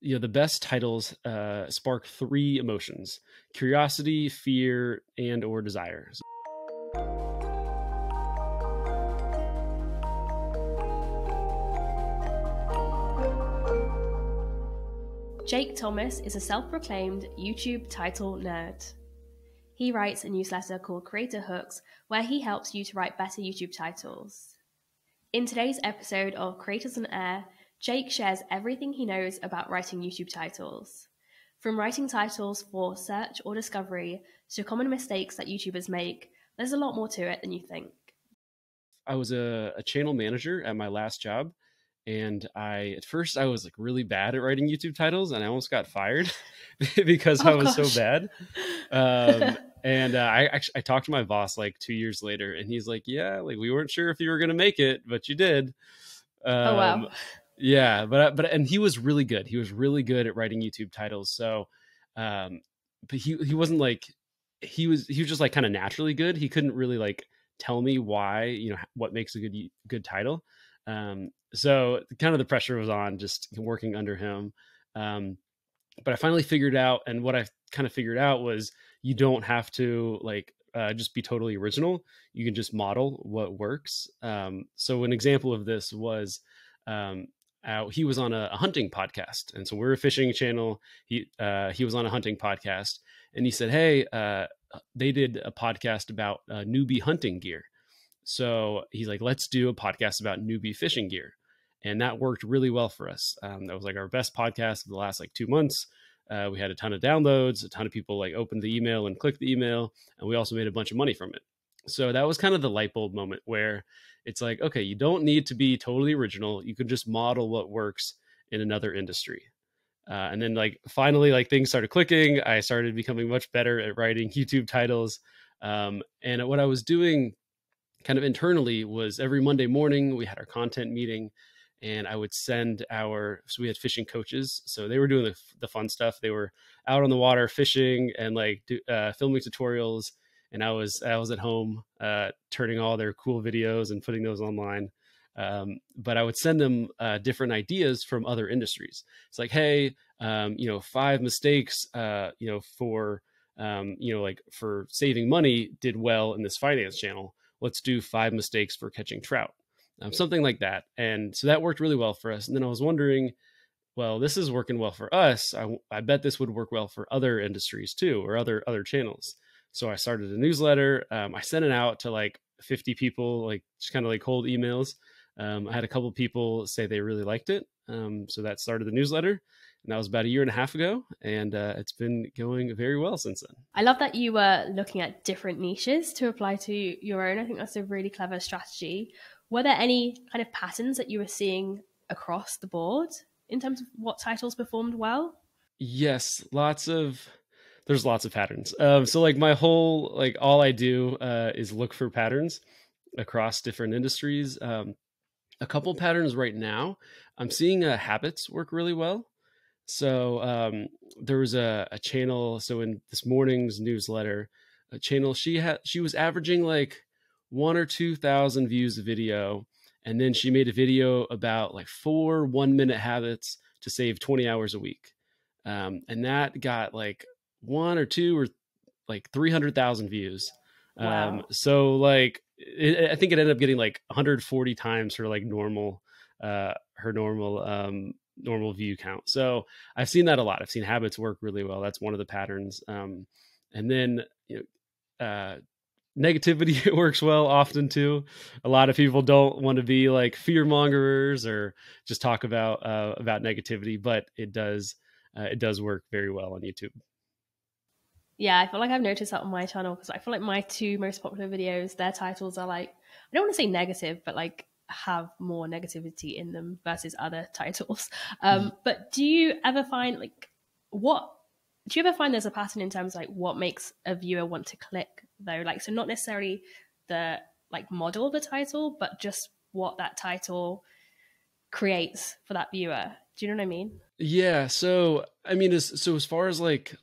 you know the best titles uh, spark three emotions: curiosity, fear, and or desire. Jake Thomas is a self proclaimed YouTube title nerd. He writes a newsletter called Creator Hooks where he helps you to write better YouTube titles. In today's episode of Creators on Air, Jake shares everything he knows about writing YouTube titles. From writing titles for search or discovery to common mistakes that YouTubers make, there's a lot more to it than you think. I was a, a channel manager at my last job and I at first I was like really bad at writing YouTube titles, and I almost got fired because oh, I was gosh. so bad. Um, and uh, I actually I talked to my boss like two years later, and he's like, "Yeah, like we weren't sure if you were gonna make it, but you did." Um, oh wow. Yeah, but uh, but and he was really good. He was really good at writing YouTube titles. So, um, but he he wasn't like he was he was just like kind of naturally good. He couldn't really like tell me why you know what makes a good good title. Um, so kind of the pressure was on just working under him. Um, but I finally figured out, and what I kind of figured out was you don't have to like uh, just be totally original. You can just model what works. Um, so an example of this was um, uh, he was on a, a, hunting podcast, and so we're a fishing channel. He uh, he was on a hunting podcast, and he said, "Hey, uh, they did a podcast about uh, newbie hunting gear." So he's like, let's do a podcast about newbie fishing gear. And that worked really well for us. Um, that was like our best podcast of the last like two months. Uh, we had a ton of downloads, a ton of people like opened the email and clicked the email, and we also made a bunch of money from it. So that was kind of the light bulb moment where it's like, okay, you don't need to be totally original. You can just model what works in another industry. Uh, and then like finally, like things started clicking. I started becoming much better at writing YouTube titles. Um, and what I was doing kind of internally was every Monday morning we had our content meeting and I would send our so we had fishing coaches so they were doing the, the fun stuff they were out on the water fishing and like do, uh, filming tutorials and I was I was at home uh, turning all their cool videos and putting those online um, but I would send them uh, different ideas from other industries it's like hey um, you know five mistakes uh, you know for um, you know like for saving money did well in this finance channel let's do five mistakes for catching trout, um, something like that. And so that worked really well for us. And then I was wondering, well, this is working well for us. I, I bet this would work well for other industries too, or other other channels. So I started a newsletter. Um, I sent it out to like 50 people, like just kind of like cold emails. Um, I had a couple people say they really liked it. Um, so that started the newsletter and that was about a year and a half ago and uh, it's been going very well since then i love that you were looking at different niches to apply to your own i think that's a really clever strategy were there any kind of patterns that you were seeing across the board in terms of what titles performed well yes lots of there's lots of patterns. Um, so like my whole like all i do uh, is look for patterns across different industries. Um, a couple patterns right now i'm seeing uh, habits work really well. So um, there was a, a channel. So in this morning's newsletter, a channel she had she was averaging like one or two thousand views a video, and then she made a video about like four one minute habits to save twenty hours a week, um, and that got like one or two or like three hundred thousand views. Um, wow. Um, so like it, I think it ended up getting like 140 times her like normal uh her normal um normal view count. So I've seen that a lot. I've seen habits work really well. That's one of the patterns. Um, and then you know, uh, negativity works well often too. A lot of people don't want to be like fear mongers or just talk about uh, about negativity, but it does uh, it does work very well on YouTube. Yeah, I feel like I've noticed that on my channel because I feel like my two most popular videos, their titles are like I don't want to say negative, but like have more negativity in them versus other titles. Um, mm. But do you ever find like what do you ever find there's a pattern in terms of like what makes a viewer want to click though? Like so not necessarily the like model of the title, but just what that title creates for that viewer. Do you know what I mean? Yeah. So I mean, as so as far as like,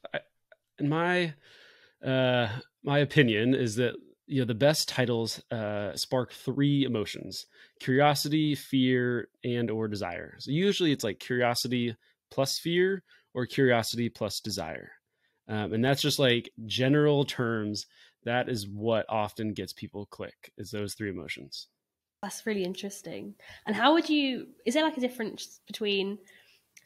in my uh my opinion is that you know the best titles uh, spark three emotions curiosity fear and or desire so usually it's like curiosity plus fear or curiosity plus desire. Um, and that's just like general terms. That is what often gets people click is those three emotions. That's really interesting. And how would you? Is there like a difference between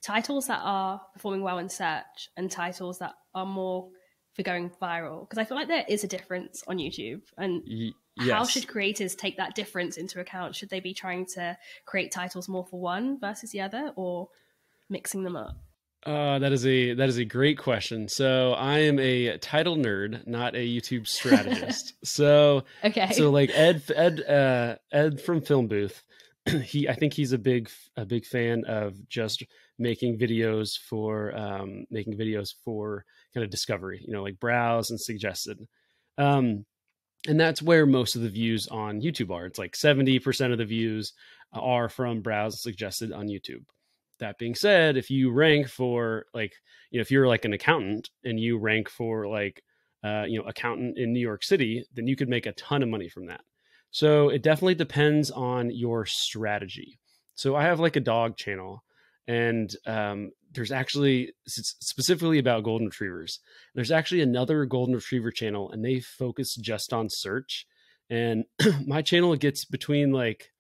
titles that are performing well in search and titles that are more for going viral? Because I feel like there is a difference on YouTube. And y- yes. how should creators take that difference into account? Should they be trying to create titles more for one versus the other, or mixing them up? Uh, that is a that is a great question. So I am a title nerd, not a YouTube strategist. so okay, so like Ed Ed uh, Ed from Film Booth, he I think he's a big a big fan of just making videos for um, making videos for kind of discovery. You know, like browse and suggested. Um, and that's where most of the views on YouTube are. It's like seventy percent of the views are from browse suggested on YouTube that being said, if you rank for like, you know, if you're like an accountant and you rank for like, uh, you know, accountant in New York City, then you could make a ton of money from that. So it definitely depends on your strategy. So I have like a dog channel, and um, there's actually specifically about golden retrievers. There's actually another golden retriever channel, and they focus just on search. And my channel gets between like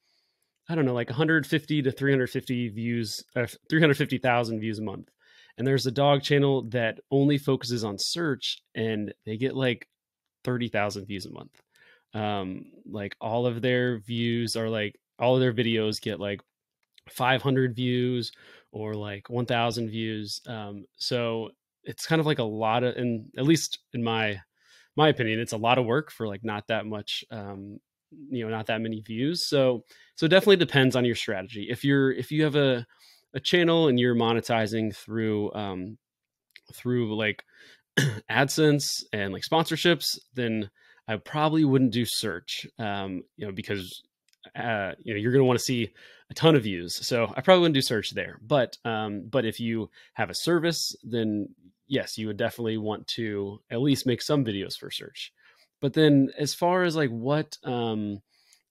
I don't know, like 150 to 350 views, uh, 350,000 views a month. And there's a dog channel that only focuses on search and they get like 30,000 views a month. Um, like all of their views are like, all of their videos get like 500 views or like 1000 views. Um, so it's kind of like a lot of, and at least in my, my opinion, it's a lot of work for like not that much, um, you know not that many views so so definitely depends on your strategy if you're if you have a a channel and you're monetizing through um through like adsense and like sponsorships then i probably wouldn't do search um you know because uh you know you're going to want to see a ton of views so i probably wouldn't do search there but um but if you have a service then yes you would definitely want to at least make some videos for search. But then as far as like what um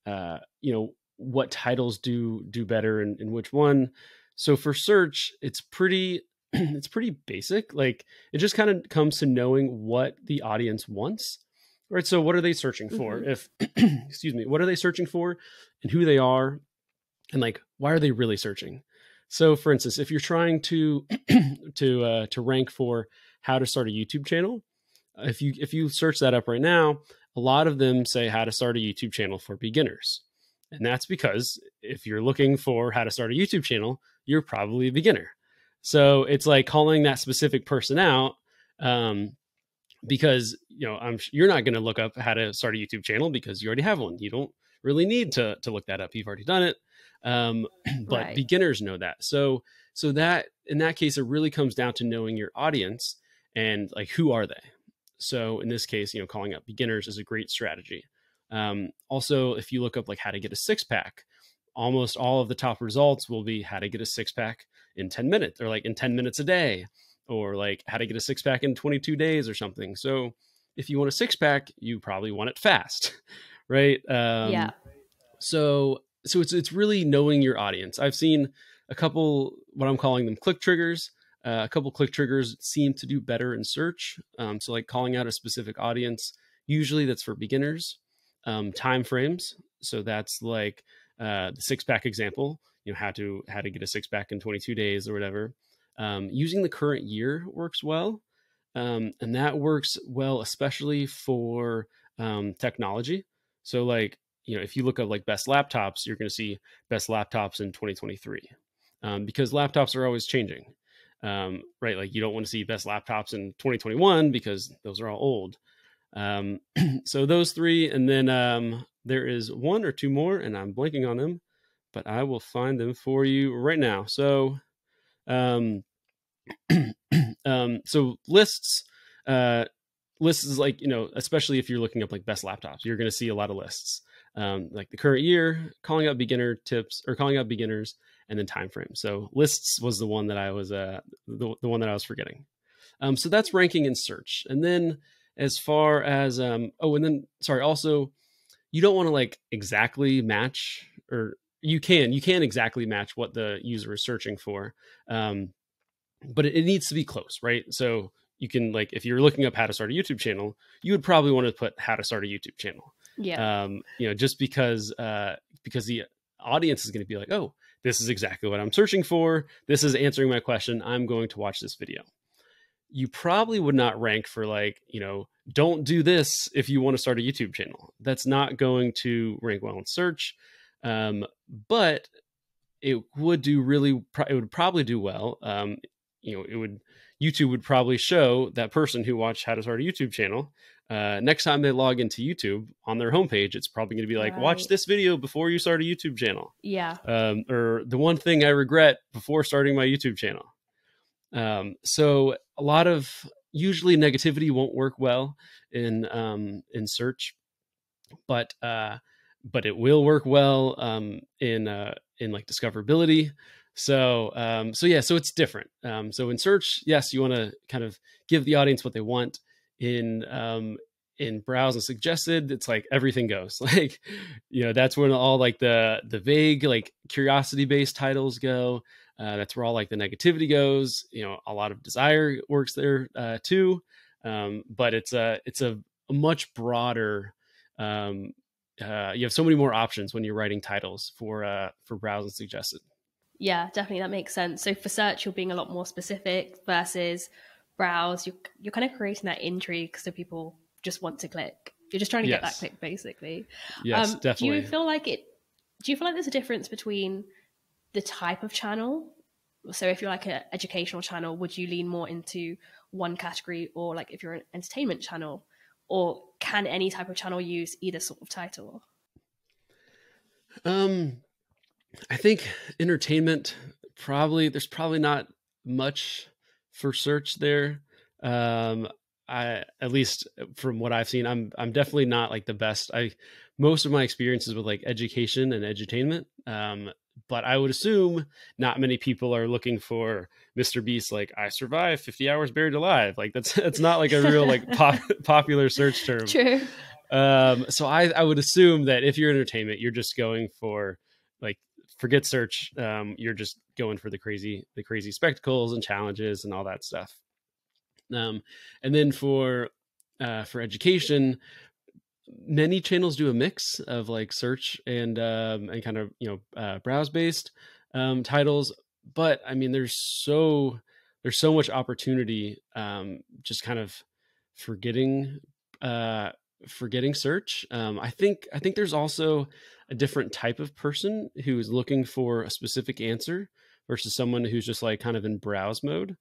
uh you know what titles do do better and, and which one so for search it's pretty it's pretty basic like it just kind of comes to knowing what the audience wants right so what are they searching for mm-hmm. if excuse me what are they searching for and who they are and like why are they really searching so for instance if you're trying to to uh, to rank for how to start a youtube channel if you if you search that up right now, a lot of them say how to start a YouTube channel for beginners. And that's because if you're looking for how to start a YouTube channel, you're probably a beginner. So it's like calling that specific person out um, because you know I'm you're not going to look up how to start a YouTube channel because you already have one. You don't really need to to look that up. You've already done it. Um, but right. beginners know that. So so that in that case, it really comes down to knowing your audience and like who are they so in this case, you know, calling up beginners is a great strategy. Um, also, if you look up like how to get a six pack, almost all of the top results will be how to get a six pack in 10 minutes or like in 10 minutes a day or like how to get a six pack in 22 days or something. So if you want a six pack, you probably want it fast, right? Um, yeah. So so it's it's really knowing your audience. I've seen a couple what I'm calling them click triggers uh, a couple click triggers seem to do better in search. Um, so like calling out a specific audience, usually that's for beginners. Um, time frames. So that's like uh, the six pack example, you know, how to, how to get a six pack in 22 days or whatever. Um, using the current year works well. Um, and that works well, especially for um, technology. So like, you know, if you look at like best laptops, you're going to see best laptops in 2023 um, because laptops are always changing um, right? Like you don't want to see best laptops in 2021 because those are all old. Um, so those three, and then there is one or two more, and I'm blanking on them, but I will find them for you right now. So, um, um, so lists, uh, lists is like you know, especially if you're looking up like best laptops, you're going to see a lot of lists. Um, like the current year, calling out beginner tips or calling out beginners, and then time frame. So lists was the one that I was uh, the, the one that I was forgetting. Um, so that's ranking in search. And then as far as um, oh, and then sorry, also you don't want to like exactly match or you can you can exactly match what the user is searching for. Um, but it, it needs to be close, right? So you can like if you're looking up how to start a YouTube channel, you would probably want to put how to start a YouTube channel. Yeah. Um, you know, just because uh because the audience is going to be like, "Oh, this is exactly what I'm searching for. This is answering my question. I'm going to watch this video." You probably would not rank for like, you know, don't do this if you want to start a YouTube channel. That's not going to rank well in search. Um, but it would do really it would probably do well um, you know it would youtube would probably show that person who watched how to start a youtube channel uh, next time they log into youtube on their homepage it's probably going to be like Right. watch this video before you start a youtube channel yeah. um, or the one thing i regret before starting my youtube channel um, so a lot of usually negativity won't work well in um, in search but uh, but it will work well um, in uh, in like discoverability. So um, so yeah, so it's different. Um, so in search, yes, you want to kind of give the audience what they want. In um, in browse and suggested, it's like everything goes. Like you know that's when all like the the vague like curiosity based titles go. Uh, that's where all like the negativity goes. You know, a lot of desire works there uh, too. Um, but it's a it's a, a much broader um, uh, you have so many more options when you're writing titles for uh, for browse and suggested. Yeah, definitely that makes sense. So for search, you're being a lot more specific versus browse. You're you're kind of creating that intrigue so people just want to click. You're just trying to get that click, basically. Yes, Um, definitely. Do you feel like it? Do you feel like there's a difference between the type of channel? So if you're like an educational channel, would you lean more into one category, or like if you're an entertainment channel, or can any type of channel use either sort of title? Um, I think entertainment probably there's probably not much for search there. Um, I at least from what I've seen, I'm I'm definitely not like the best. I most of my experiences with like education and edutainment. Um, but I would assume not many people are looking for Mr. Beast like I survived 50 hours buried alive. Like that's that's not like a real like pop, popular search term. True. Um, so I, I would assume that if you're entertainment, you're just going for forget search. Um, you're just going for the crazy the crazy spectacles and challenges and all that stuff. Um, and then for uh, for education, many channels do a mix of like search and um, and kind of you know uh, browse based um, titles. But I mean, there's so there's so much opportunity um, just kind of forgetting uh, forgetting search. Um, I think I think there's also a different type of person who is looking for a specific answer versus someone who's just like kind of in browse mode.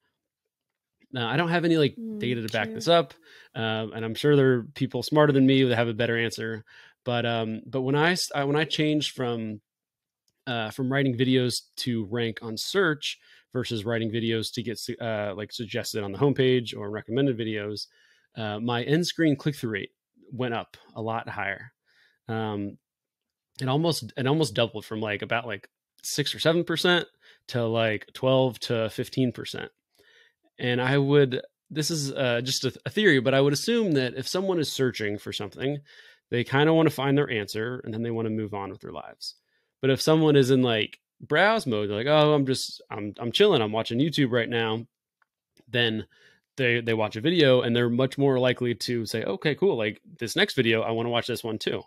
Now, I don't have any like Mm, data to back this up, um, and I'm sure there are people smarter than me that have a better answer. But um, but when I, I- when I changed from uh, from writing videos to rank on search versus writing videos to get uh, like suggested on the homepage or recommended videos, uh, my end screen click through rate went up a lot higher. Um, it almost it almost doubled from like about like six or seven percent to like twelve to fifteen percent. And I would this is uh, just a, a theory, but I would assume that if someone is searching for something, they kind of want to find their answer and then they want to move on with their lives. But if someone is in like browse mode, like, oh, I'm just I'm I'm chilling, I'm watching YouTube right now, then they they watch a video and they're much more likely to say, okay, cool, like this next video, I want to watch this one too.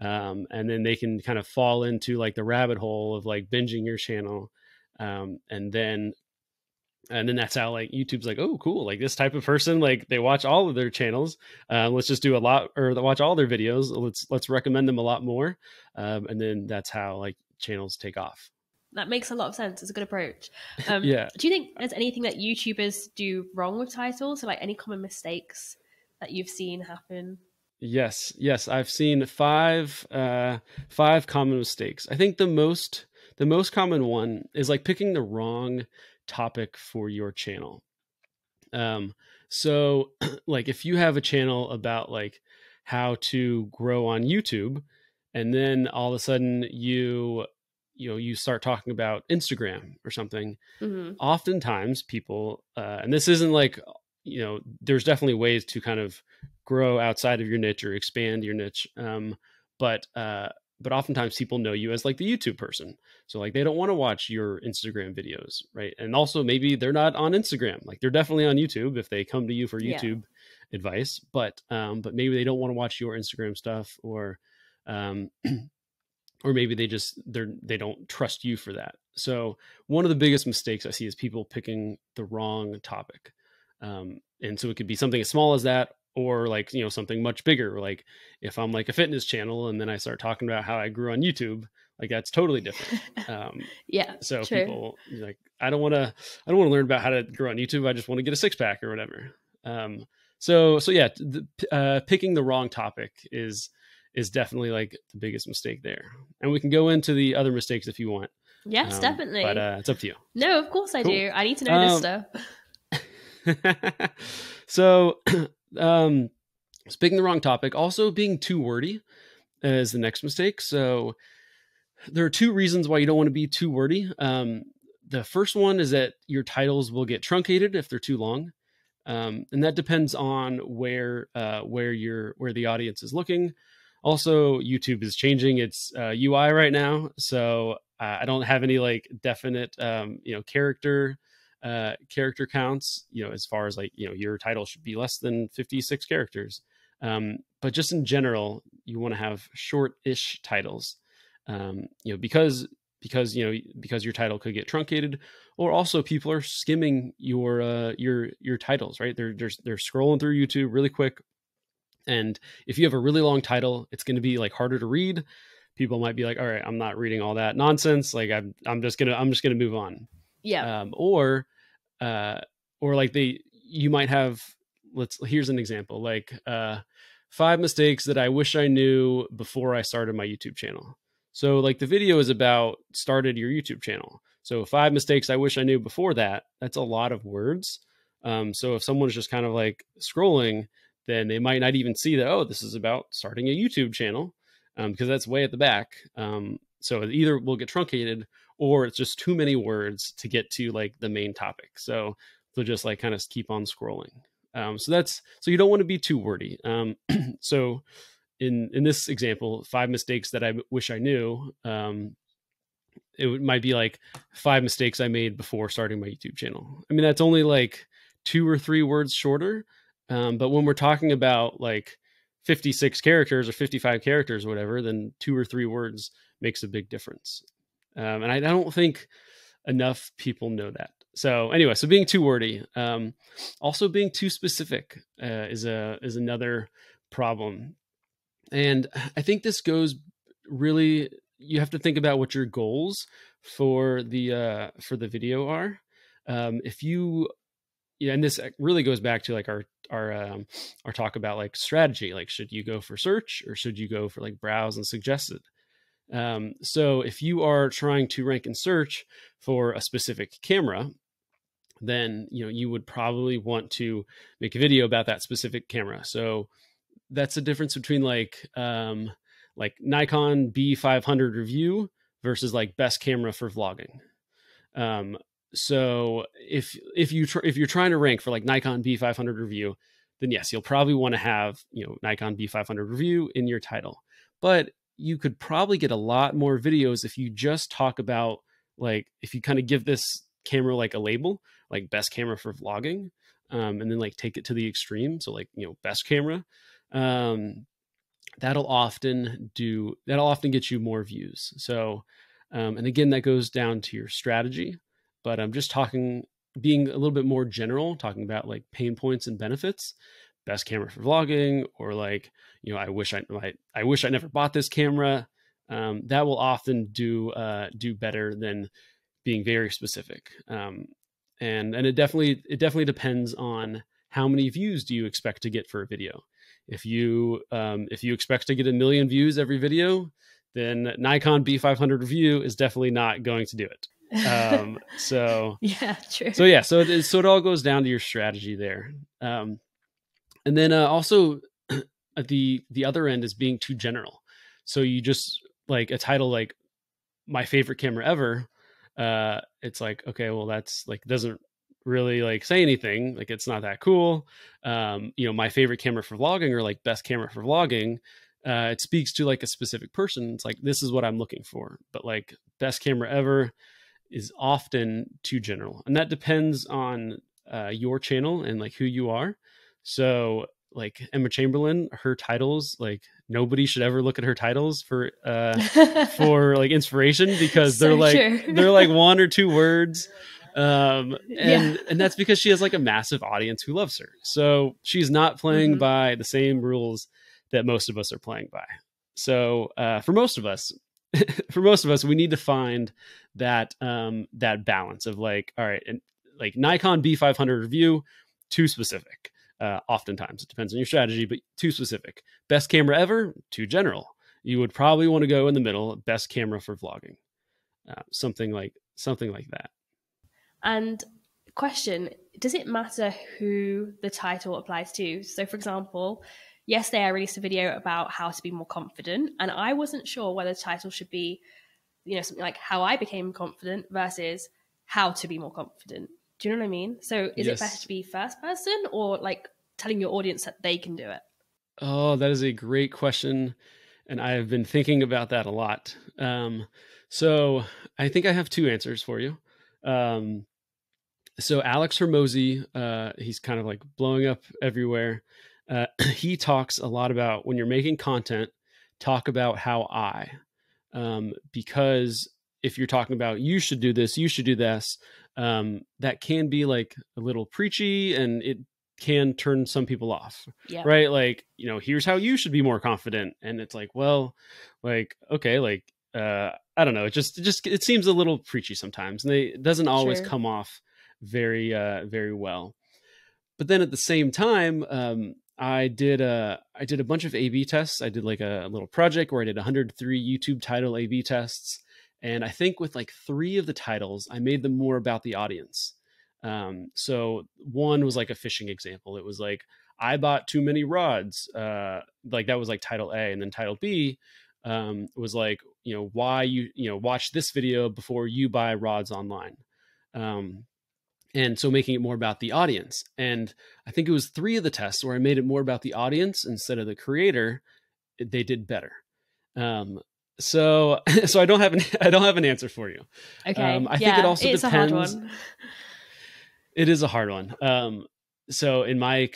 Um, and then they can kind of fall into like the rabbit hole of like binging your channel. Um, and then and then that's how like YouTube's like, oh, cool, like this type of person, like they watch all of their channels. Uh, let's just do a lot, or watch all their videos. Let's let's recommend them a lot more, um, and then that's how like channels take off. That makes a lot of sense. It's a good approach. Um, Yeah. Do you think there's anything that YouTubers do wrong with titles? So, like any common mistakes that you've seen happen? Yes, yes, I've seen five uh, five common mistakes. I think the most the most common one is like picking the wrong topic for your channel. Um, so like if you have a channel about like how to grow on YouTube, and then all of a sudden you you know you start talking about Instagram or something, hmm oftentimes people uh, and this isn't like you know there's definitely ways to kind of grow outside of your niche or expand your niche um, but uh, but oftentimes people know you as like the YouTube person. So like they don't want to watch your Instagram videos, right? And also maybe they're not on Instagram. Like they're definitely on YouTube if they come to you for YouTube yeah. advice, but um but maybe they don't want to watch your Instagram stuff or um or maybe they just they're they don't trust you for that. So one of the biggest mistakes I see is people picking the wrong topic. Um and so it could be something as small as that or like you know something much bigger like if i'm like a fitness channel and then i start talking about how i grew on youtube like that's totally different um yeah so true. people like i don't want to i don't want to learn about how to grow on youtube i just want to get a six pack or whatever um so so yeah the, uh picking the wrong topic is is definitely like the biggest mistake there and we can go into the other mistakes if you want yes um, definitely but uh it's up to you no of course i cool. do i need to know um, this stuff so um, speaking the wrong topic, also being too wordy is the next mistake. So there are two reasons why you don't want to be too wordy. Um, the first one is that your titles will get truncated if they're too long. Um, and that depends on where uh, where your where the audience is looking. Also, YouTube is changing its uh, UI right now, so uh, I don't have any like definite um, you know character uh, character counts, you know, as far as like, you know, your title should be less than 56 characters. Um, but just in general, you want to have short-ish titles, um, you know, because because you know because your title could get truncated, or also people are skimming your uh, your your titles, right? They're they're they're scrolling through YouTube really quick, and if you have a really long title, it's going to be like harder to read. People might be like, "All right, I'm not reading all that nonsense. Like I'm I'm just gonna I'm just gonna move on." Yeah. Um, or uh, or like they you might have let's here's an example like uh, five mistakes that I wish I knew before I started my YouTube channel. So like the video is about started your YouTube channel. So five mistakes I wish I knew before that. That's a lot of words. Um, so if someone's just kind of like scrolling, then they might not even see that oh this is about starting a YouTube channel um, because that's way at the back. Um, so it either will get truncated or it's just too many words to get to like the main topic. So they'll just like kind of keep on scrolling. Um, so that's so you don't want to be too wordy. Um, so in in this example, five mistakes that I wish I knew. Um, it might be like five mistakes I made before starting my YouTube channel. I mean, that's only like two or three words shorter. Um, but when we're talking about like 56 characters or 55 characters or whatever, then two or three words makes a big difference. Um, and I, I, don't think enough people know that. So anyway, so being too wordy, um, also being too specific uh, is a is another problem. And I think this goes really. You have to think about what your goals for the uh, for the video are. Um, if you yeah, and this really goes back to like our our um, our talk about like strategy. Like, should you go for search or should you go for like browse and suggested? Um, so if you are trying to rank in search for a specific camera, then you know you would probably want to make a video about that specific camera. So that's the difference between like um, like Nikon B500 review versus like best camera for vlogging. Um, so if if you tr- if you're trying to rank for like Nikon B500 review, then yes, you'll probably want to have you know Nikon B500 review in your title. But you could probably get a lot more videos if you just talk about like if you kind of give this camera like a label like best camera for vlogging um, and then like take it to the extreme. So like you know best camera um, that'll often do that'll often get you more views. So um, and again that goes down to your strategy but i'm just talking being a little bit more general talking about like pain points and benefits best camera for vlogging or like you know i wish i i, I wish i never bought this camera um, that will often do uh, do better than being very specific um, and and it definitely it definitely depends on how many views do you expect to get for a video. If you um, if you expect to get a million views every video then nikon b500 review is definitely not going to do it um, so yeah true so yeah so it, so it all goes down to your strategy there um, and then uh, also at the the other end is being too general so you just like a title like my favorite camera ever uh it's like okay well that's like doesn't really like say anything like it's not that cool um you know my favorite camera for vlogging or like best camera for vlogging uh, it speaks to like a specific person. It's like this is what I'm looking for. But like best camera ever is often too general, and that depends on uh, your channel and like who you are. So like Emma Chamberlain, her titles, like nobody should ever look at her titles for uh for like inspiration because they're like true. they're like one or two words. Um and yeah. and that's because she has like a massive audience who loves her. So she's not playing mm-hmm. by the same rules that most of us are playing by. So uh for most of us, for most of us, we need to find that um that balance of like, all right, and like Nikon B500 review, too specific uh, oftentimes it depends on your strategy, but too specific. Best camera ever, too general. You would probably want to go in the middle. Best camera for vlogging, uh, something like something like that. And question: Does it matter who the title applies to? So, for example, yesterday I released a video about how to be more confident, and I wasn't sure whether the title should be, you know, something like "How I Became Confident" versus "How to Be More Confident." Do you know what I mean? So is yes. it better to be first person or like telling your audience that they can do it? Oh, that is a great question. And I have been thinking about that a lot. Um, so I think I have two answers for you. Um, so Alex Hormozi, uh, he's kind of like blowing up everywhere. Uh, he talks a lot about when you're making content, talk about how I, um, because if you're talking about you should do this, you should do this, um, that can be like a little preachy and it can turn some people off yeah. right like you know here's how you should be more confident and it's like well like okay like uh i don't know it just it just it seems a little preachy sometimes and they, it doesn't always sure. come off very uh very well but then at the same time um i did a i did a bunch of a b tests i did like a, a little project where i did 103 youtube title a b tests and I think with like three of the titles, I made them more about the audience. Um, so one was like a fishing example. It was like, I bought too many rods. Uh, like that was like title A. And then title B um, was like, you know, why you, you know, watch this video before you buy rods online. Um, and so making it more about the audience. And I think it was three of the tests where I made it more about the audience instead of the creator. They did better. Um, so, so I don't have an I don't have an answer for you. Okay. Um, I yeah, think it also it's depends. A hard one. It is a hard one. Um, so in my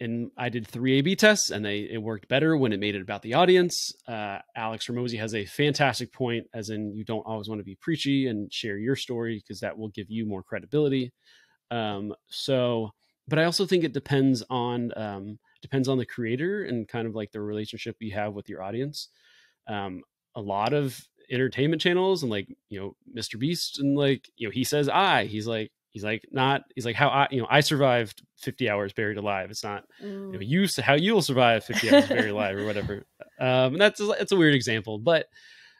and I did three A/B tests, and they it worked better when it made it about the audience. Uh, Alex Hormozi has a fantastic point, as in you don't always want to be preachy and share your story because that will give you more credibility. Um, so, but I also think it depends on um, depends on the creator and kind of like the relationship you have with your audience. Um, a lot of entertainment channels and like you know Mr. Beast and like you know he says I he's like he's like not he's like how I you know I survived 50 hours buried alive. It's not mm. you know you how you'll survive 50 hours buried alive or whatever. Um that's that's a weird example but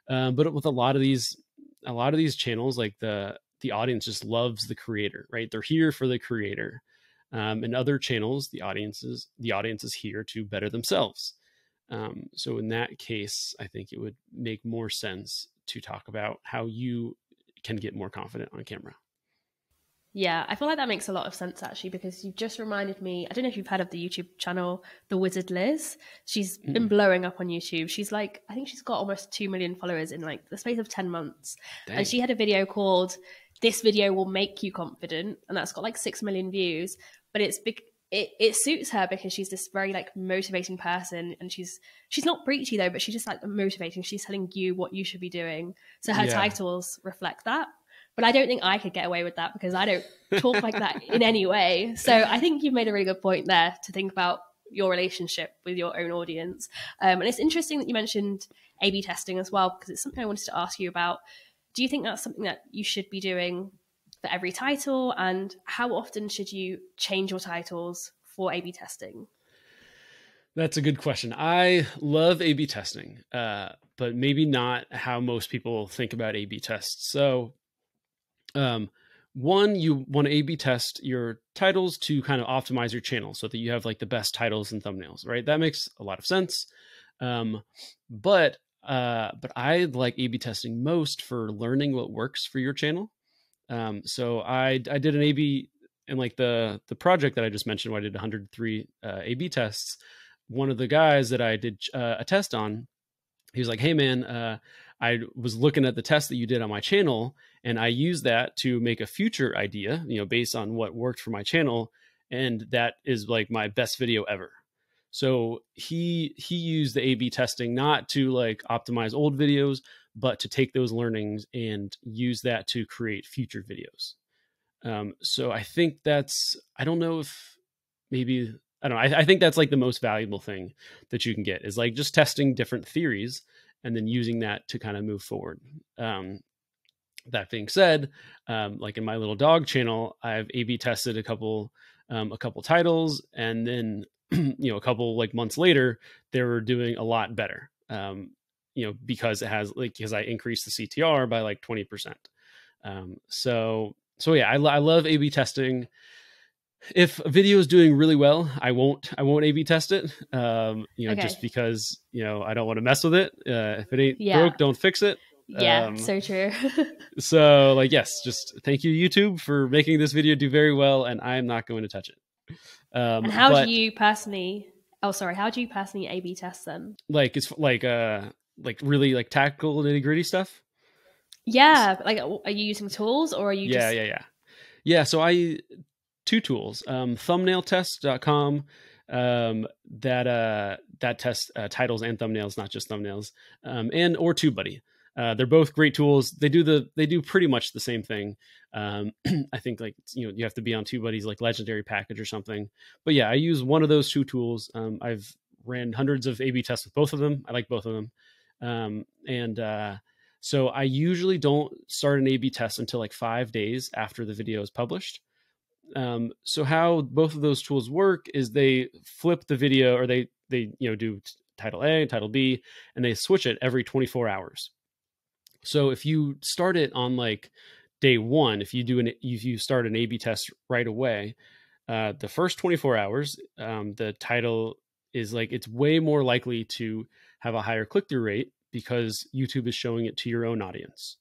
um but with a lot of these a lot of these channels like the the audience just loves the creator right? They're here for the creator. Um and other channels the audiences the audience is here to better themselves. Um, so in that case, I think it would make more sense to talk about how you can get more confident on camera. Yeah, I feel like that makes a lot of sense actually because you've just reminded me. I don't know if you've heard of the YouTube channel The Wizard Liz. She's mm. been blowing up on YouTube. She's like, I think she's got almost 2 million followers in like the space of 10 months. Dang. And she had a video called This Video Will Make You Confident. And that's got like 6 million views. But it's big it, it suits her because she's this very like motivating person and she's she's not preachy though but she's just like motivating she's telling you what you should be doing so her yeah. titles reflect that but i don't think i could get away with that because i don't talk like that in any way so i think you've made a really good point there to think about your relationship with your own audience um, and it's interesting that you mentioned a b testing as well because it's something i wanted to ask you about do you think that's something that you should be doing for every title? And how often should you change your titles for A B testing? That's a good question. I love A B testing, uh, but maybe not how most people think about A B tests. So, um, one, you want to A B test your titles to kind of optimize your channel so that you have like the best titles and thumbnails, right? That makes a lot of sense. Um, but uh, but I like A B testing most for learning what works for your channel. Um, so I I did an A/B and like the the project that I just mentioned, where I did 103 uh, A/B tests. one of the guys that I did uh, a test on, he was like, "Hey man, uh, I was looking at the test that you did on my channel, and I use that to make a future idea, you know, based on what worked for my channel, and that is like my best video ever." So he he used the A/B testing not to like optimize old videos, but to take those learnings and use that to create future videos. Um, so I think that's I don't know if maybe I don't know. I, I, think that's like the most valuable thing that you can get is like just testing different theories and then using that to kind of move forward. Um, that being said, um, like in my little dog channel, I've A/B tested a couple um, a couple titles, and then you know a couple like months later, they were doing a lot better. Um, you know because it has like because I increased the CTR by like twenty percent. Um, so so yeah, I, I love A/B testing if a video is doing really well, I won't I won't A/B test it. Um, you know, okay. just because you know I don't want to mess with it. Uh, if it ain't yeah. broke, don't fix it. Yeah, um, so true. so like, yes, just thank you YouTube for making this video do very well, and I am not going to touch it. Um, and how but, do you personally? Oh, sorry. How do you personally A/B test them? Like it's like uh like really like tactical nitty gritty stuff. Yeah, like are you using tools or are you? Yeah, just... yeah, yeah, yeah. So I two tools um, thumbnailtest.com um, that uh, that test uh, titles and thumbnails not just thumbnails um, and or tubebuddy uh, they're both great tools. They do the they do pretty much the same thing. Um, i think like you know you have to be on TubeBuddy's like legendary package or something. But yeah i use one of those two tools. Um, i've ran hundreds of a b tests with both of them. I like both of them. Um, and uh, so i usually don't start an a b test until like five days after the video is published. Um, so how both of those tools work is they flip the video or they they you know do title A, title B, and they switch it every 24 hours. So if you start it on like day one, if you do an if you start an A/B test right away, uh, the first 24 hours, um, the title is like it's way more likely to have a higher click through rate because YouTube is showing it to your own audience.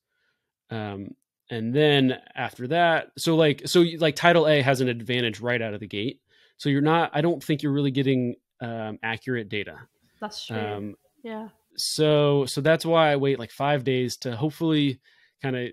Um, and then after that so like so like title a has an advantage right out of the gate. So you're not i don't think you're really getting um, accurate data. That's true. Um, yeah so so that's why i wait like five days to hopefully kind of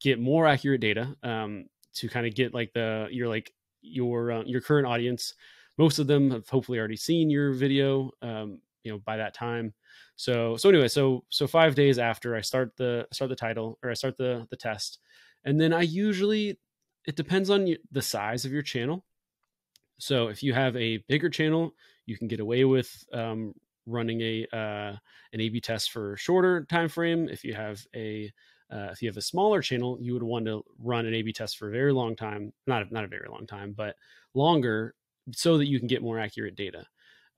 get more accurate data um, to kind of get like the your like your uh, your current audience. Most of them have hopefully already seen your video um, you know by that time. So so anyway, so so five days after I start the start the title or I start the the test, and then I usually it depends on the size of your channel. So if you have a bigger channel, you can get away with um, running a uh, an A/B test for shorter time frame. If you have a uh, if you have a smaller channel, you would want to run an A/B test for a very long time, not not a very long time, but longer, so that you can get more accurate data.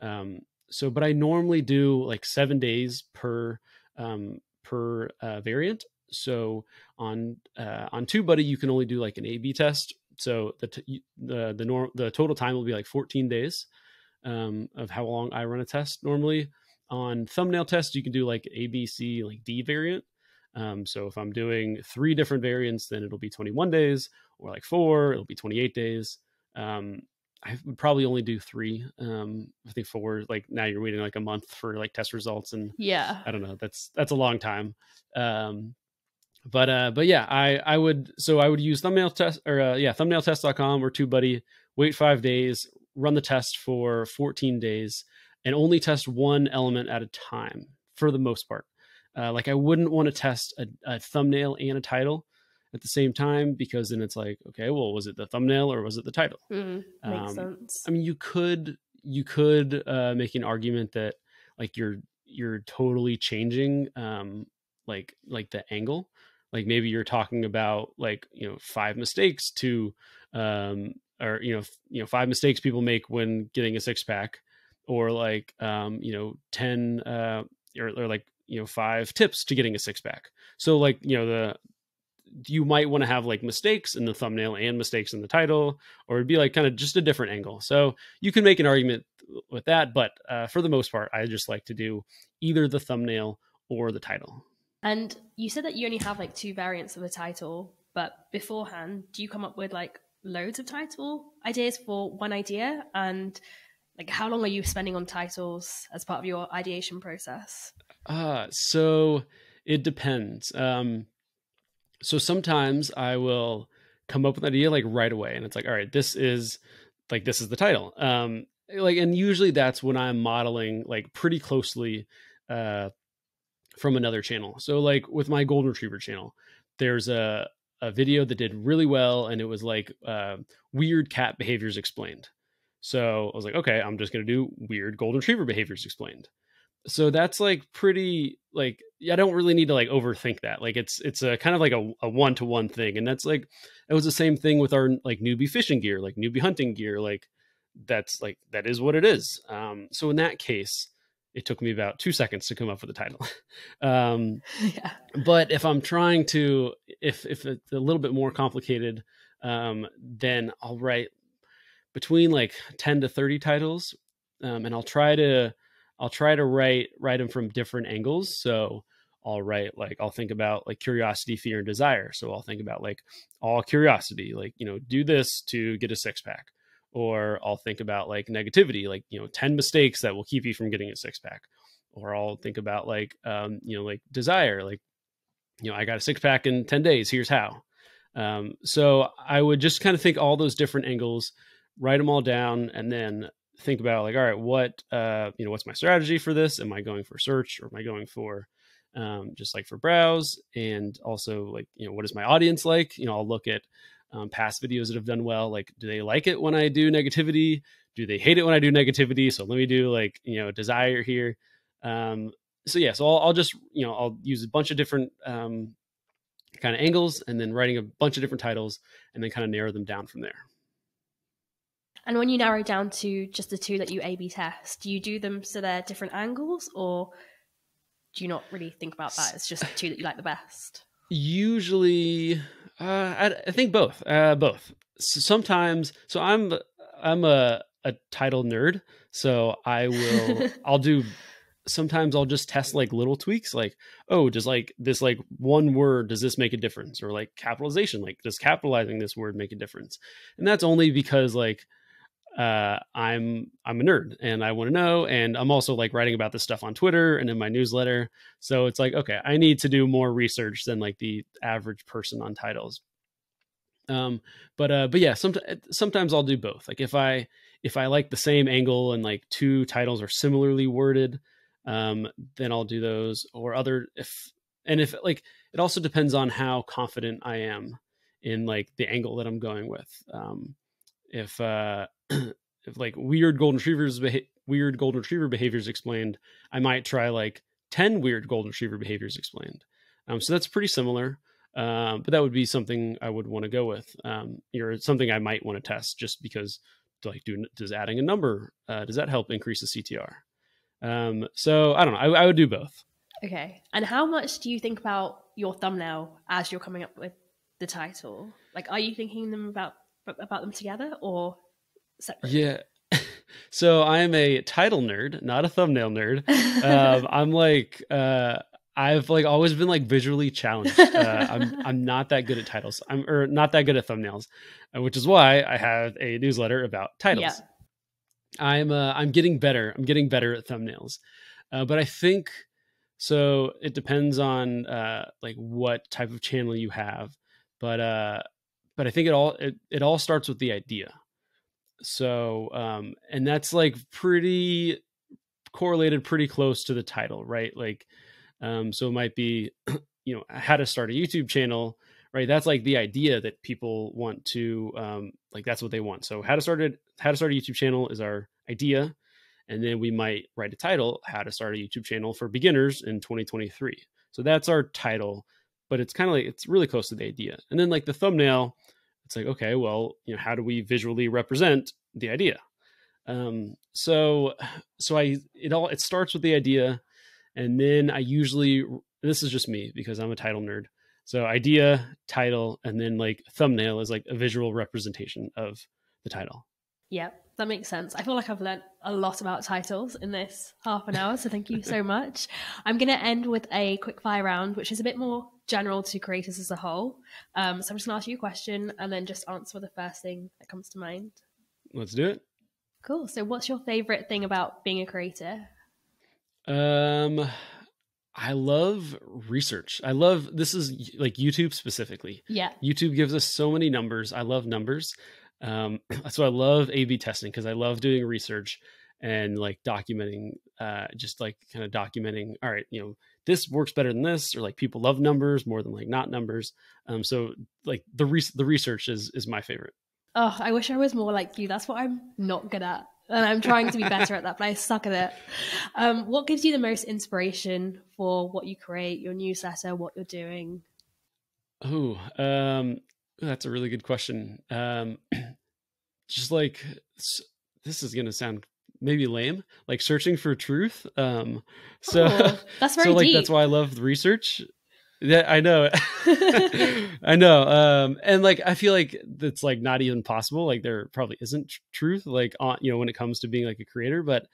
Um, so but i normally do like seven days per um, per uh, variant so on uh, on TubeBuddy you can only do like an a b test so the t- the the, norm, the total time will be like 14 days um, of how long i run a test normally on thumbnail tests, you can do like a b c like d variant um, so if i'm doing three different variants then it'll be 21 days or like four it'll be 28 days um, I would probably only do three. Um, I think four. Like now, you're waiting like a month for like test results, and yeah, I don't know. That's that's a long time. Um, but uh, but yeah, I I would so I would use thumbnail test or uh, yeah thumbnailtest.com or TubeBuddy. Wait five days, run the test for 14 days, and only test one element at a time for the most part. Uh, like I wouldn't want to test a, a thumbnail and a title at the same time because then it's like okay well was it the thumbnail or was it the title? Mm, makes um, sense. I mean you could you could uh, make an argument that like you're you're totally changing um like like the angle. Like maybe you're talking about like you know five mistakes to um or you know you know five mistakes people make when getting a six pack or like um you know 10 uh or, or like you know five tips to getting a six pack so like you know the you might want to have like mistakes in the thumbnail and mistakes in the title, or it'd be like kind of just a different angle. So you can make an argument with that, but uh, for the most part, I just like to do either the thumbnail or the title. And you said that you only have like two variants of a title, but beforehand, do you come up with like loads of title ideas for one idea? And Like, how long are you spending on titles as part of your ideation process? Uh, so it depends. Um, so sometimes I will come up with an idea like right away, and it's like, all right, this is like this is the title. Um, like, and usually that's when I'm modeling like pretty closely uh, from another channel. So like with my golden retriever channel, there's a a video that did really well, and it was like uh, weird cat behaviors explained. So I was like, okay, I'm just gonna do weird golden retriever behaviors explained. So that's like pretty like i don't really need to like overthink that. Like it's it's a kind of like a one to one thing and that's like it was the same thing with our like newbie fishing gear like newbie hunting gear like that's like that is what it is. Um so in that case it took me about two seconds to come up with a title um yeah but if i'm trying to if if it's a little bit more complicated um then i'll write between like 10 to 30 titles um and i'll try to I'll try to write write them from different angles. So I'll write like I'll think about like curiosity, fear, and desire. So I'll think about like all curiosity, like you know, do this to get a six pack. Or I'll think about like negativity, like you know, 10 mistakes that will keep you from getting a six pack. Or I'll think about like um, you know, like desire, like, you know, I got a six pack in 10 days, here's how. Um, so I would just kind of think all those different angles, write them all down, and then think about like all right what uh you know what's my strategy for this am i going for search or am i going for um, just like for browse and also like you know what is my audience like you know i'll look at um, past videos that have done well like do they like it when i do negativity do they hate it when i do negativity so let me do like you know desire here um, so yeah so I'll, I'll, just you know i'll use a bunch of different um, kind of angles and then writing a bunch of different titles and then kind of narrow them down from there and when you narrow down to just the two that you A B test, do you do them so they're different angles or do you not really think about that? It's just the two that you like the best? Usually, uh, I, I, think both. Uh, both. So sometimes, so I'm I'm a a title nerd, so I will I'll do. Sometimes I'll just test like little tweaks, like oh, does like this like one word does this make a difference, or like capitalization, like does capitalizing this word make a difference? And that's only because like uh, I'm I'm a nerd and I want to know, and I'm also like writing about this stuff on Twitter and in my newsletter. So it's like, okay, I need to do more research than like the average person on titles. Um, but uh, but yeah, sometimes sometimes I'll do both. Like if I if I like the same angle and like two titles are similarly worded, um, then I'll do those. Or other if and if like it also depends on how confident I am in like the angle that I'm going with. Um, if uh like weird golden retrievers beha- weird golden retriever behaviors explained i might try like 10 weird golden retriever behaviors explained. Um, so that's pretty similar um, but that would be something i would want to go with um, or something i might want to test just because like do does adding a number uh, does that help increase the ctr um, so i don't know I, I would do both. Okay and how much do you think about your thumbnail as you're coming up with the title? Like are you thinking them about about them together or separate? Yeah. so I am a title nerd, not a thumbnail nerd. um, I'm like, uh, I've like always been like visually challenged. Uh, I'm I'm not that good at titles. I'm or not that good at thumbnails, uh, which is why I have a newsletter about titles. Yeah. I'm uh, I'm getting better. I'm getting better at thumbnails, uh, but I think so. It depends on uh, like what type of channel you have, but uh, but I think it all it, it all starts with the idea. So um and that's like pretty correlated pretty close to the title, right? Like um so it might be you know how to start a YouTube channel, right? That's like the idea that people want to um like that's what they want. So how to start it how to start a YouTube channel is our idea and then we might write a title how to start a YouTube channel for beginners in 2023. So that's our title but it's kind of like it's really close to the idea. And then like the thumbnail, it's like okay, well, you know, how do we visually represent the idea? Um, so so I it all it starts with the idea, and then I usually this is just me because I'm a title nerd. So idea, title, and then like thumbnail is like a visual representation of the title. Yep, that makes sense. I feel like I've learned a lot about titles in this half an hour, so thank you so much. I'm going to end with a quick fire round, which is a bit more general to creators as a whole. Um, so I'm just going to ask you a question and then just answer the first thing that comes to mind. Let's do it. Cool. So, what's your favorite thing about being a creator? Um, I love research. I love this is like YouTube specifically. Yeah. YouTube gives us so many numbers. I love numbers. Um, that's why I love A B testing because I love doing research and like documenting, uh, just like kind of documenting, all right, you know, this works better than this, or like people love numbers more than like not numbers. Um, so like the re- the research is is my favorite. Oh, I wish I was more like you. That's what I'm not good at. And I'm trying to be better at that, but I suck at it. Um, what gives you the most inspiration for what you create, your newsletter, what you're doing? Oh, um, that's a really good question. Um, just like this is going to sound maybe lame, like searching for truth. Um, so oh, that's very so like deep. that's why I love research. Yeah, I know. I know. Um, and like I feel like that's like not even possible. Like there probably isn't tr- truth, like on you know, when it comes to being like a creator, but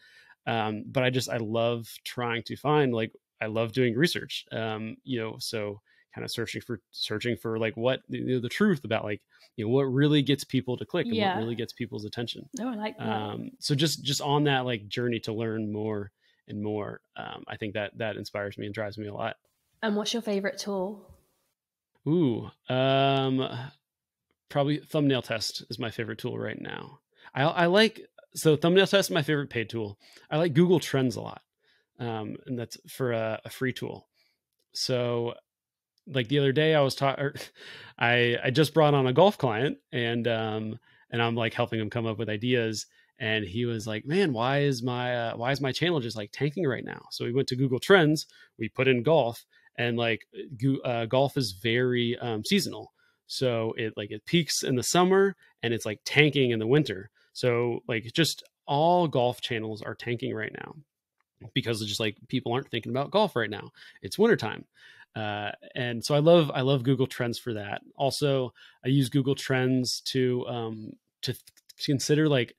um, but I just I love trying to find like I love doing research. Um, you know, so kind of searching for searching for like what you know, the truth about like you know what really gets people to click and Yeah. what really gets people's attention. No, I like that. Um, so just just on that like journey to learn more and more, um, I think that that inspires me and drives me a lot. and what's your favorite tool? Ooh, um, probably thumbnail test is my favorite tool right now. I, I like so thumbnail test is my favorite paid tool. I like Google Trends a lot, um, and that's for a, a free tool. So, like the other day, I was taught, I I just brought on a golf client, and um, and I'm like helping him come up with ideas. And he was like, "Man, why is my uh, why is my channel just like tanking right now?" So we went to Google Trends. We put in golf, and like uh, golf is very um, seasonal so it like it peaks in the summer and it's like tanking in the winter so like just all golf channels are tanking right now because it's just like people aren't thinking about golf right now it's wintertime uh, and so i love i love google trends for that also i use google trends to um to th- consider like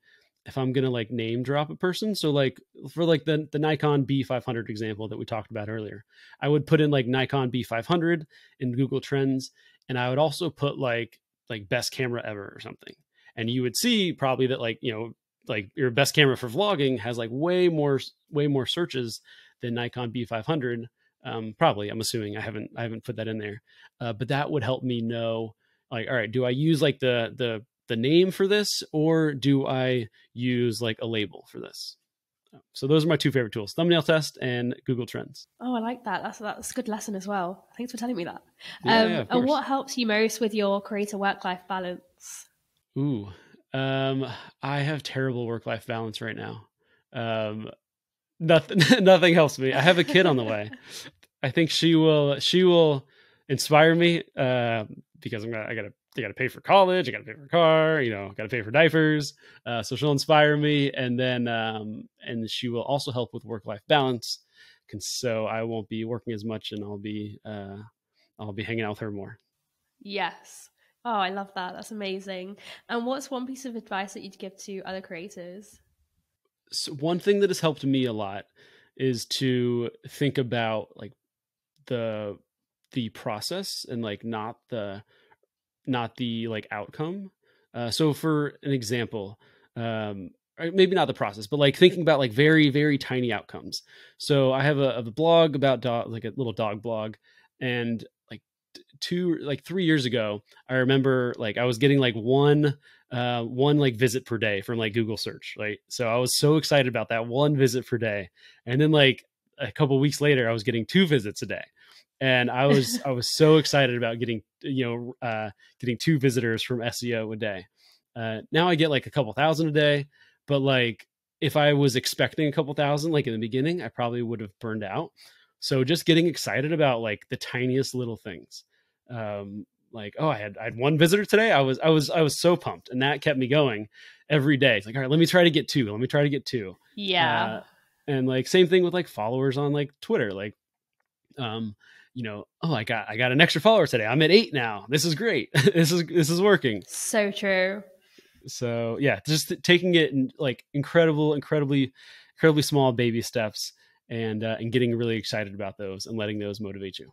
if i'm gonna like name drop a person so like for like the the nikon b500 example that we talked about earlier I would put in like Nikon B500 in Google Trends, and I would also put like like best camera ever or something. And you would see probably that like you know like your best camera for vlogging has like way more way more searches than Nikon B500. Um, probably, I'm assuming I haven't I haven't put that in there, uh, but that would help me know like all right, do I use like the the the name for this or do I use like a label for this? So those are my two favorite tools: thumbnail test and Google Trends. Oh, I like that. That's that's a good lesson as well. Thanks for telling me that. Yeah, um, yeah, and what helps you most with your creator work life balance? Ooh, um, I have terrible work life balance right now. Um, nothing, nothing helps me. I have a kid on the way. I think she will, she will inspire me. Uh, because I'm gonna, I gotta, I gotta pay for college. I gotta pay for a car. You know, gotta pay for diapers. Uh, so she'll inspire me, and then, um, and she will also help with work life balance. Can so I won't be working as much, and I'll be, uh, I'll be hanging out with her more. Yes. Oh, I love that. That's amazing. And what's one piece of advice that you'd give to other creators? so one thing that has helped me a lot is to think about like the the process and like not the not the like outcome. Uh, so for an example um maybe not the process but like thinking about like very very tiny outcomes. So i have a, a blog about dog like a little dog blog and like two like three years ago i remember like i was getting like one uh one like visit per day from like google search right? So i was so excited about that one visit per day. And then like a couple weeks later i was getting two visits a day and i was i was so excited about getting you know uh getting two visitors from seo a day. Uh now i get like a couple thousand a day but like if i was expecting a couple thousand like in the beginning i probably would have burned out. So just getting excited about like the tiniest little things. Um like oh i had i had one visitor today i was i was i was so pumped and that kept me going every day. It's like all right let me try to get two let me try to get two. Yeah. uh, and like same thing with like followers on like twitter like um you know oh i got i got an extra follower today i'm at eight now this is great this is this is working so true. so yeah just taking it in like incredible incredibly incredibly small baby steps and uh, and getting really excited about those and letting those motivate you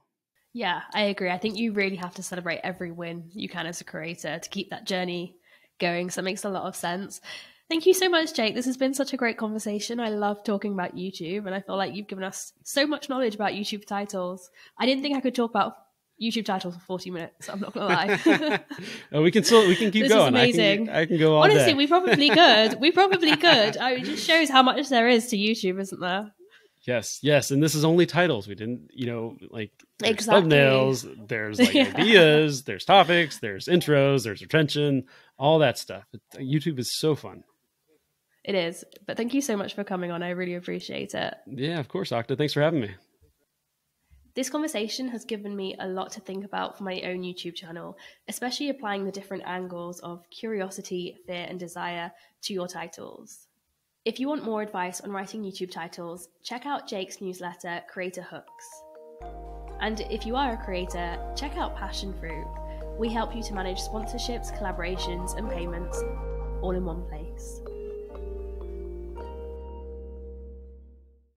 Yeah, I agree. I think you really have to celebrate every win you can as a creator to keep that journey going. So it makes a lot of sense. Thank you so much, Jake. This has been such a great conversation. I love talking about YouTube, and I feel like you've given us so much knowledge about YouTube titles. I didn't think I could talk about YouTube titles for 40 minutes. I'm not gonna lie. oh, we can still we can keep this going. Is amazing. I can, I can go on. Honestly, day. we probably could. We probably could. I, it just shows how much there is to YouTube, isn't there? Yes, yes, and this is only titles. We didn't, you know, like there's Exactly. thumbnails. There's like Yeah. ideas. There's topics. There's intros. There's retention. All that stuff. YouTube is so fun. It is. But thank you so much for coming on. I really appreciate it. Yeah, of course, Akta. Thanks for having me. This conversation has given me a lot to think about for my own YouTube channel, especially applying the different angles of curiosity, fear, and desire to your titles. If you want more advice on writing YouTube titles, check out Jake's newsletter, Creator Hooks. And if you are a creator, check out Passionfroot. We help you to manage sponsorships, collaborations, and payments all in one place.